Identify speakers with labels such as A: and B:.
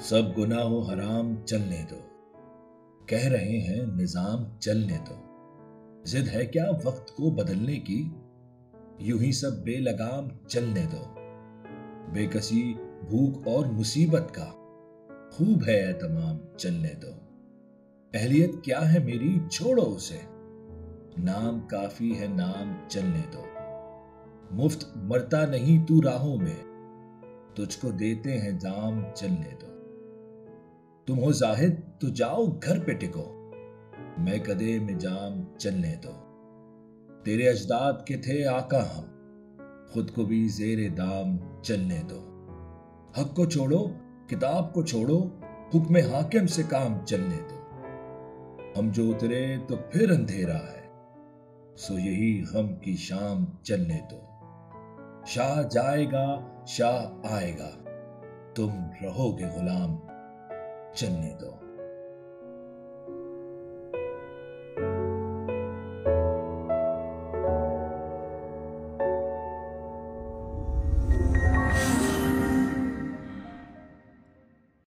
A: सब गुनाहों हराम चलने दो। कह रहे हैं, निज़ाम चलने दो। जिद है क्या वक्त को बदलने की? यूँ ही सब बेलगाम चलने दो। बेकसी, भूख और मुसीबत का खूब है तमाम चलने दो। अहलियत क्या है मेरी? छोड़ो उसे। नाम काफ़ी है, नाम चलने दो। मुफ़्त मरता नहीं तू राहों में। तुझको देते हैं दाम चलने दो। तुम हो जाहिद तो जाओ घर पे टिको। मैं कदे में जाम चलने दो। तेरे अजदाद के थे आका हम। खुद को भी जेरे दाम चलने दो। हक को छोड़ो, किताब को छोड़ो, हुक्म हाकिम से काम चलने दो। हम जो उतरे तो फिर अंधेरा है, सो यही गम की शाम चलने दो। शाह जाएगा, शाह आएगा। तुम रहोगे गुलाम चलने दो।